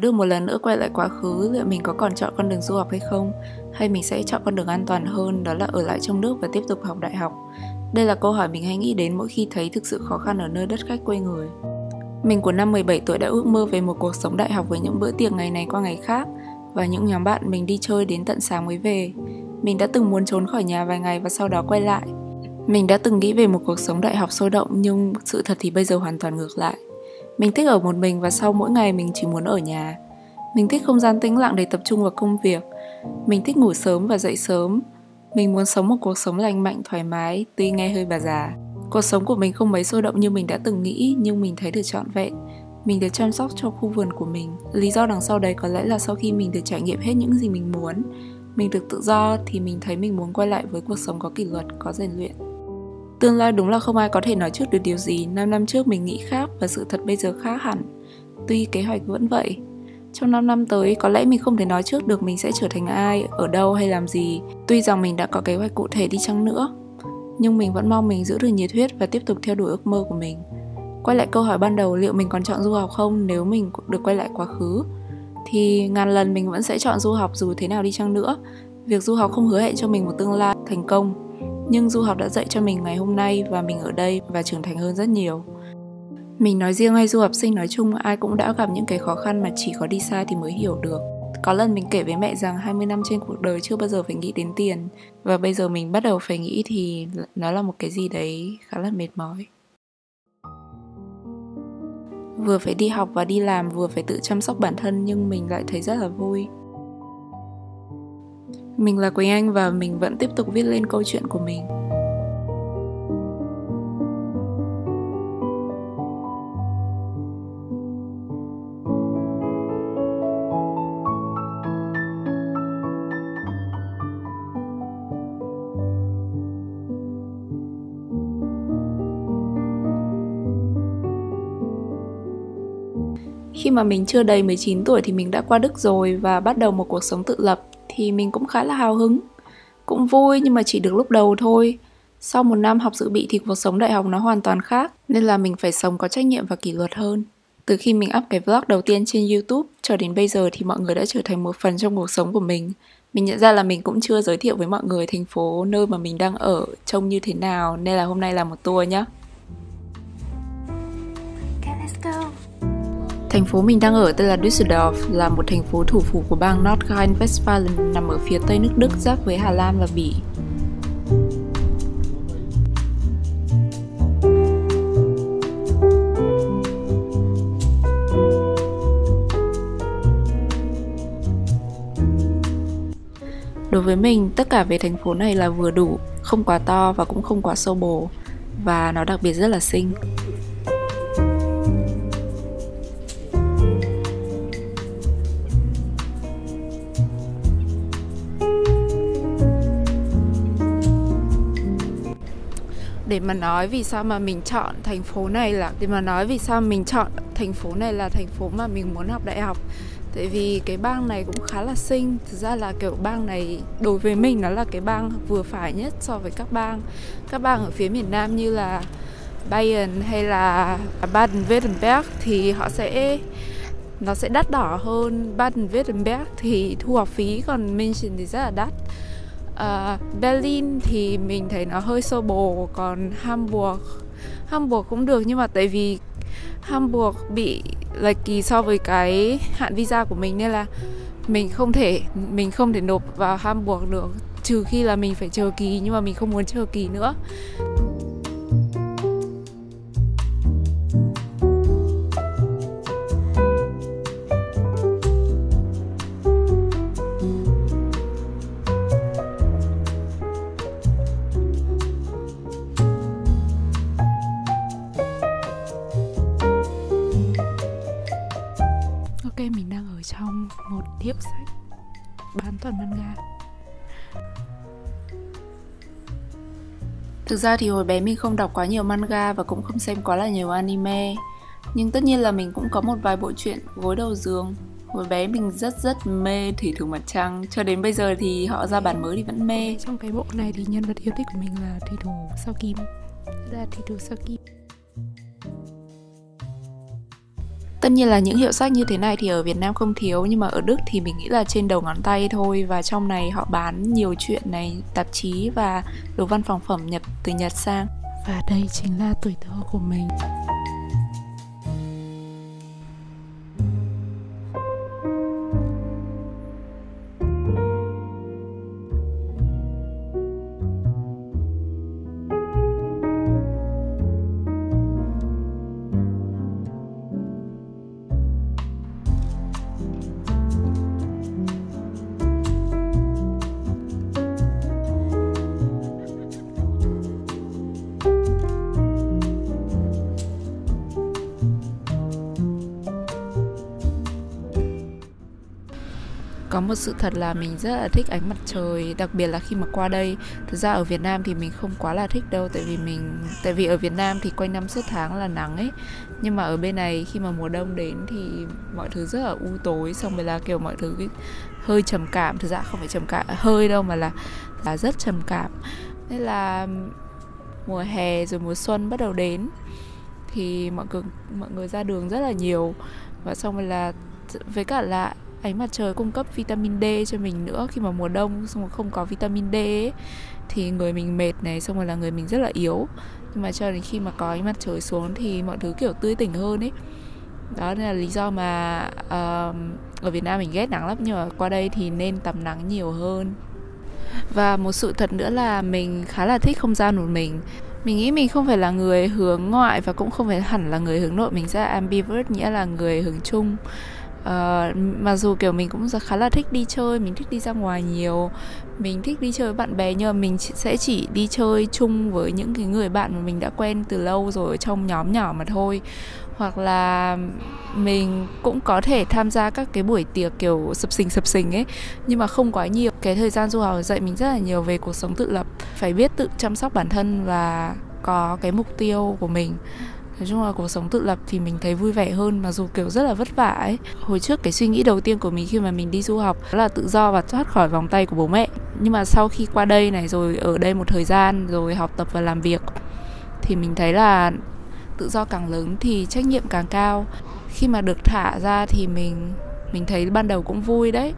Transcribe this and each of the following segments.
Được một lần nữa quay lại quá khứ, liệu mình có còn chọn con đường du học hay không? Hay mình sẽ chọn con đường an toàn hơn, đó là ở lại trong nước và tiếp tục học đại học? Đây là câu hỏi mình hay nghĩ đến mỗi khi thấy thực sự khó khăn ở nơi đất khách quê người. Mình của năm 17 tuổi đã ước mơ về một cuộc sống đại học với những bữa tiệc ngày này qua ngày khác và những nhóm bạn mình đi chơi đến tận sáng mới về. Mình đã từng muốn trốn khỏi nhà vài ngày và sau đó quay lại. Mình đã từng nghĩ về một cuộc sống đại học sôi động nhưng sự thật thì bây giờ hoàn toàn ngược lại. Mình thích ở một mình và sau mỗi ngày mình chỉ muốn ở nhà. Mình thích không gian tĩnh lặng để tập trung vào công việc. Mình thích ngủ sớm và dậy sớm. Mình muốn sống một cuộc sống lành mạnh, thoải mái, tuy nghe hơi bà già. Cuộc sống của mình không mấy sôi động như mình đã từng nghĩ, nhưng mình thấy được trọn vẹn. Mình được chăm sóc cho khu vườn của mình. Lý do đằng sau đấy có lẽ là sau khi mình được trải nghiệm hết những gì mình muốn, mình được tự do thì mình thấy mình muốn quay lại với cuộc sống có kỷ luật, có rèn luyện. Tương lai đúng là không ai có thể nói trước được điều gì. 5 năm trước mình nghĩ khác và sự thật bây giờ khác hẳn. Tuy kế hoạch vẫn vậy Trong 5 năm tới có lẽ mình không thể nói trước được mình sẽ trở thành ai, ở đâu hay làm gì. Tuy rằng mình đã có kế hoạch cụ thể đi chăng nữa Nhưng mình vẫn mong mình giữ được nhiệt huyết và tiếp tục theo đuổi ước mơ của mình. Quay lại câu hỏi ban đầu liệu mình còn chọn du học không? Nếu mình được quay lại quá khứ Thì ngàn lần mình vẫn sẽ chọn du học dù thế nào đi chăng nữa. Việc du học không hứa hẹn cho mình một tương lai thành công nhưng du học đã dạy cho mình ngày hôm nay và mình ở đây và trưởng thành hơn rất nhiều. Mình nói riêng hay du học sinh nói chung, ai cũng đã gặp những cái khó khăn mà chỉ có đi xa thì mới hiểu được. Có lần mình kể với mẹ rằng 20 năm trên cuộc đời chưa bao giờ phải nghĩ đến tiền, và bây giờ mình bắt đầu phải nghĩ thì nó là một cái gì đấy khá là mệt mỏi. Vừa phải đi học và đi làm, vừa phải tự chăm sóc bản thân nhưng mình lại thấy rất là vui mình là Quỳnh Anh và mình vẫn tiếp tục viết lên câu chuyện của mình. Khi mà mình chưa đầy 19 tuổi thì mình đã qua Đức rồi và bắt đầu một cuộc sống tự lập thì mình cũng khá là hào hứng, cũng vui nhưng mà chỉ được lúc đầu thôi. Sau một năm học dự bị thì cuộc sống đại học nó hoàn toàn khác, nên là mình phải sống có trách nhiệm và kỷ luật hơn. Từ khi mình up cái vlog đầu tiên trên youtube cho đến bây giờ thì mọi người đã trở thành một phần trong cuộc sống của mình. Mình nhận ra là mình cũng chưa giới thiệu với mọi người thành phố nơi mà mình đang ở, trông như thế nào, nên là hôm nay là một tour nhé Thành phố mình đang ở tên là Düsseldorf, là một thành phố thủ phủ của bang Nordrhein-Westfalen nằm ở phía tây nước Đức giáp với Hà Lan và Bỉ. Đối với mình, tất cả về thành phố này là vừa đủ, không quá to và cũng không quá sâu bồ và nó đặc biệt rất là xinh. Để mà nói vì sao mà mình chọn thành phố này là để mà nói vì sao mình chọn thành phố này là thành phố mà mình muốn học đại học. Tại vì cái bang này cũng khá là xinh. Thực ra là kiểu bang này đối với mình nó là cái bang vừa phải nhất so với các bang. Các bang ở phía miền nam như là Bayern hay là Baden-Württemberg thì họ sẽ nó sẽ đắt đỏ hơn. Baden-Württemberg thì thu học phí còn München thì rất là đắt uh, Berlin thì mình thấy nó hơi sơ bồ còn Hamburg Hamburg cũng được nhưng mà tại vì Hamburg bị lệch kỳ so với cái hạn visa của mình nên là mình không thể mình không thể nộp vào Hamburg được trừ khi là mình phải chờ kỳ nhưng mà mình không muốn chờ kỳ nữa. Tiếp sách. Bán toàn manga Thực ra thì hồi bé mình không đọc quá nhiều manga và cũng không xem quá là nhiều anime. Nhưng tất nhiên là mình cũng có một vài bộ truyện gối đầu giường. Hồi bé mình rất rất mê Thủy thủ mặt trăng. Cho đến bây giờ thì họ ra bản mới thì vẫn mê. Trong cái bộ này thì nhân vật yêu thích của mình là Thủy thủ sao kim. Là Thủy thủ sao kim Tất nhiên là những hiệu sách như thế này thì ở Việt Nam không thiếu Nhưng mà ở Đức thì mình nghĩ là trên đầu ngón tay thôi. Và trong này họ bán nhiều chuyện này, tạp chí và đồ văn phòng phẩm nhập từ Nhật sang. Và đây chính là tuổi thơ của mình. Có một sự thật là mình rất là thích ánh mặt trời, đặc biệt là khi mà qua đây. Thực ra ở Việt Nam thì mình không quá là thích đâu, tại vì mình, tại vì ở Việt Nam thì quanh năm suốt tháng là nắng ấy. Nhưng mà ở bên này khi mà mùa đông đến thì mọi thứ rất là u tối, xong rồi là kiểu mọi thứ hơi trầm cảm. Thực ra không phải trầm cảm, hơi đâu mà là là rất trầm cảm. Nên là mùa hè rồi mùa xuân bắt đầu đến thì mọi người mọi người ra đường rất là nhiều. Và xong rồi là, với cả là ánh mặt trời cung cấp vitamin D cho mình nữa khi mà mùa đông xong rồi không có vitamin D ấy, thì người mình mệt này xong rồi là người mình rất là yếu. Nhưng mà cho đến khi mà có ánh mặt trời xuống thì mọi thứ kiểu tươi tỉnh hơn ấy. Đó nên là lý do mà uh, ở Việt Nam mình ghét nắng lắm nhưng mà qua đây thì nên tắm nắng nhiều hơn. Và một sự thật nữa là mình khá là thích không gian của mình. Mình nghĩ mình không phải là người hướng ngoại và cũng không phải hẳn là người hướng nội mình sẽ ambivert nghĩa là người hướng chung uh, mặc dù kiểu mình cũng khá là thích đi chơi mình thích đi ra ngoài nhiều mình thích đi chơi với bạn bè nhưng mà mình sẽ chỉ đi chơi chung với những cái người bạn mà mình đã quen từ lâu rồi trong nhóm nhỏ mà thôi. Hoặc là mình cũng có thể tham gia các cái buổi tiệc kiểu sập sình sập sình ấy nhưng mà không quá nhiều. Cái thời gian du học dạy mình rất là nhiều về cuộc sống tự lập phải biết tự chăm sóc bản thân và có cái mục tiêu của mình nói chung là cuộc sống tự lập thì mình thấy vui vẻ hơn, mặc dù kiểu rất là vất vả ấy. Hồi trước cái suy nghĩ đầu tiên của mình khi mà mình đi du học đó là tự do và thoát khỏi vòng tay của bố mẹ. Nhưng mà sau khi qua đây này, rồi ở đây một thời gian, rồi học tập và làm việc, thì mình thấy là tự do càng lớn thì trách nhiệm càng cao. Khi mà được thả ra thì mình mình thấy ban đầu cũng vui đấy.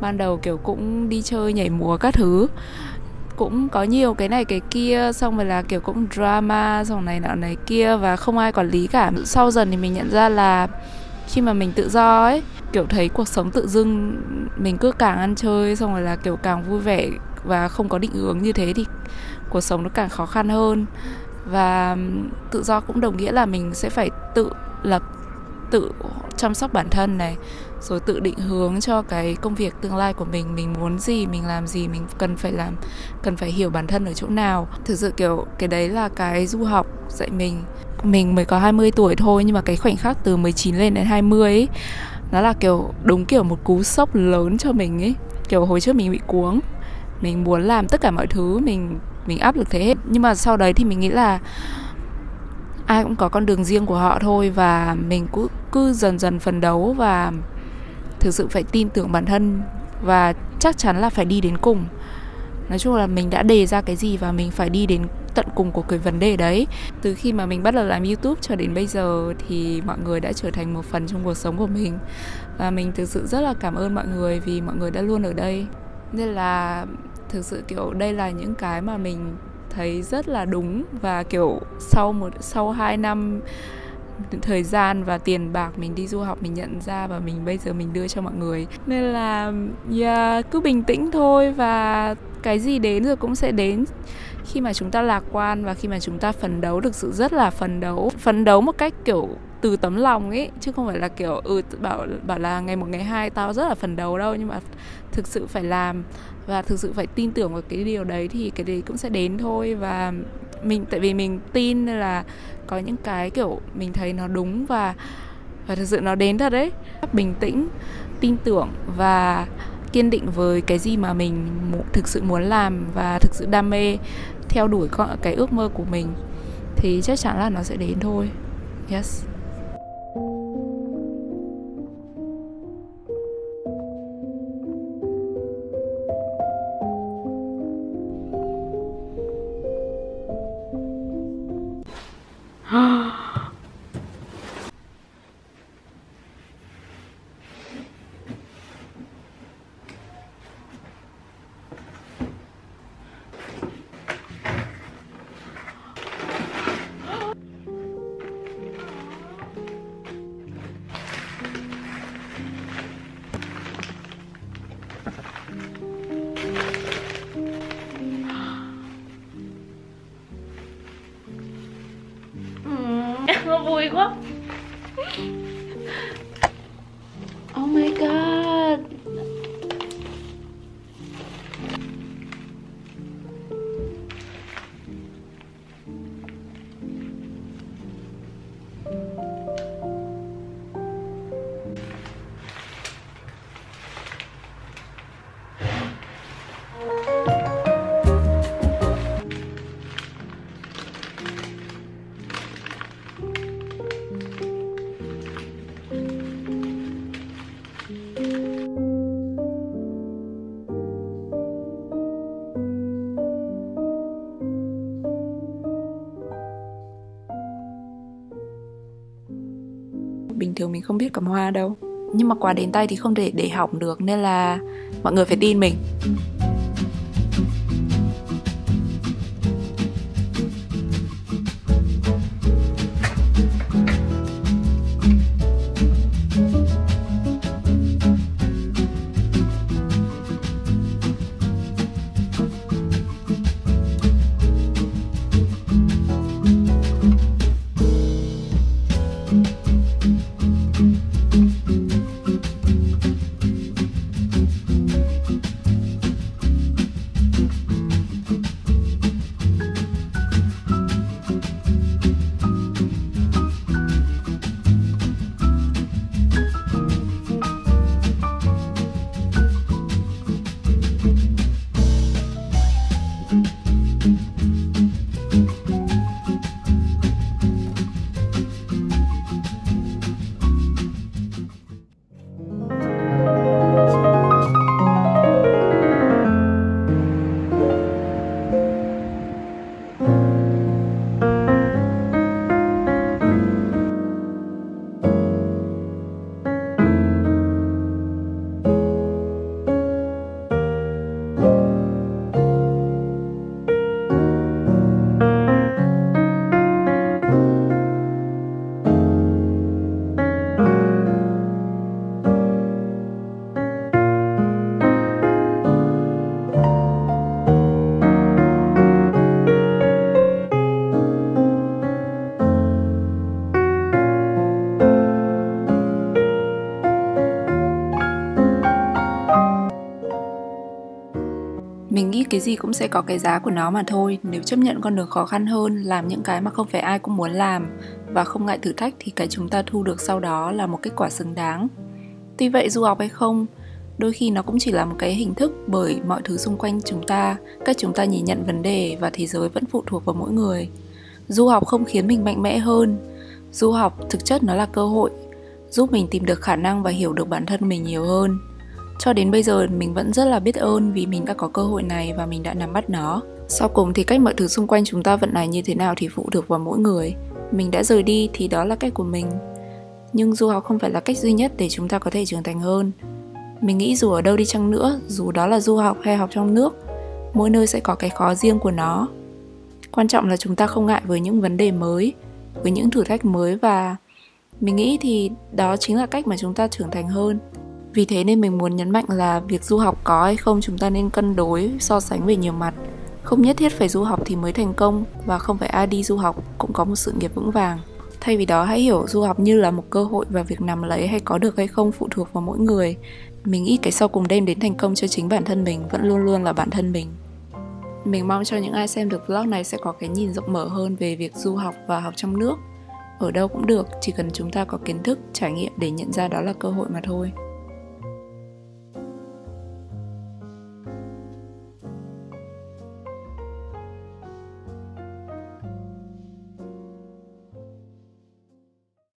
Ban đầu kiểu cũng đi chơi nhảy múa các thứ cũng có nhiều cái này, cái kia, xong rồi là, kiểu, cũng drama, xong này nọ này kia, và không ai quản lý cả. Sau dần thì mình nhận ra là khi mà mình tự do ấy, kiểu, thấy cuộc sống tự dưng, mình cứ càng ăn chơi, xong rồi là, kiểu, càng vui vẻ và không có định hướng như thế thì cuộc sống nó càng khó khăn hơn. Và tự do cũng đồng nghĩa là mình sẽ phải tự lập, tự chăm sóc bản thân này rồi tự định hướng cho cái công việc tương lai của mình mình muốn gì, mình làm gì, mình cần phải làm, cần phải hiểu bản thân ở chỗ nào. Thực sự, kiểu, cái đấy là cái du học dạy mình. Mình mới có 20 tuổi thôi, nhưng mà cái khoảnh khắc từ 19 lên đến 20 ấy, nó là, kiểu, đúng kiểu một cú sốc lớn cho mình ấy. Kiểu hồi trước mình bị cuống, mình muốn làm tất cả mọi thứ, mình mình áp lực thế hết. Nhưng mà sau đấy thì mình nghĩ là ai cũng có con đường riêng của họ thôi và mình cứ cứ dần dần phấn đấu và thực sự phải tin tưởng bản thân và chắc chắn là phải đi đến cùng. Nói chung là mình đã đề ra cái gì và mình phải đi đến tận cùng của cái vấn đề đấy. Từ khi mà mình bắt đầu làm youtube cho đến bây giờ thì mọi người đã trở thành một phần trong cuộc sống của mình. Và mình thực sự rất là cảm ơn mọi người vì mọi người đã luôn ở đây. Nên là thực sự, kiểu, đây là những cái mà mình thấy rất là đúng và, kiểu, sau một, sau 2 năm thời gian và tiền bạc mình đi du học mình nhận ra và mình bây giờ mình đưa cho mọi người. Nên là yeah, cứ bình tĩnh thôi và cái gì đến rồi cũng sẽ đến. Khi mà chúng ta lạc quan và khi mà chúng ta phấn đấu thực sự rất là phấn đấu. Phấn đấu một cách kiểu từ tấm lòng ấy chứ không phải là kiểu ừ bảo bảo là ngày một, ngày hai tao rất là phần đầu đâu, nhưng mà thực sự phải làm và thực sự phải tin tưởng vào cái điều đấy thì cái đấy cũng sẽ đến thôi. Và mình, tại vì mình tin là có những cái kiểu mình thấy nó đúng và và thực sự nó đến thật đấy. Bình tĩnh, tin tưởng và kiên định với cái gì mà mình thực sự muốn làm và thực sự đam mê theo đuổi cái ước mơ của mình thì chắc chắn là nó sẽ đến thôi. Yes. Vui quá Oh thường mình không biết cầm hoa đâu. Nhưng mà quà đến tay thì không thể để hỏng được, nên là mọi người phải tin mình. Cái gì cũng sẽ có cái giá của nó mà thôi. Nếu chấp nhận con đường khó khăn hơn, làm những cái mà không phải ai cũng muốn làm và không ngại thử thách thì cái chúng ta thu được sau đó là một kết quả xứng đáng. Tuy vậy du học hay không, đôi khi nó cũng chỉ là một cái hình thức bởi mọi thứ xung quanh chúng ta, cách chúng ta nhìn nhận vấn đề và thế giới vẫn phụ thuộc vào mỗi người. Du học không khiến mình mạnh mẽ hơn. Du học thực chất nó là cơ hội, giúp mình tìm được khả năng và hiểu được bản thân mình nhiều hơn cho đến bây giờ, mình vẫn rất là biết ơn vì mình đã có cơ hội này và mình đã nắm bắt nó. Sau cùng thì cách mọi thứ xung quanh chúng ta vận hành như thế nào thì phụ thuộc vào mỗi người. Mình đã rời đi thì đó là cách của mình. Nhưng du học không phải là cách duy nhất để chúng ta có thể trưởng thành hơn. Mình nghĩ dù ở đâu đi chăng nữa, dù đó là du học hay học trong nước, mỗi nơi sẽ có cái khó riêng của nó. Quan trọng là chúng ta không ngại với những vấn đề mới, với những thử thách mới và mình nghĩ thì đó chính là cách mà chúng ta trưởng thành hơn vì thế nên mình muốn nhấn mạnh là việc du học có hay không chúng ta nên cân đối, so sánh về nhiều mặt. Không nhất thiết phải du học thì mới thành công và không phải ai đi du học cũng có một sự nghiệp vững vàng. Thay vì đó, hãy hiểu du học như là một cơ hội và việc nắm lấy hay có được hay không phụ thuộc vào mỗi người. Mình nghĩ cái sau cùng đem đến thành công cho chính bản thân mình vẫn luôn luôn là bản thân mình. Mình mong cho những ai xem được vlog này sẽ có cái nhìn rộng mở hơn về việc du học và học trong nước. Ở đâu cũng được, chỉ cần chúng ta có kiến thức, trải nghiệm để nhận ra đó là cơ hội mà thôi.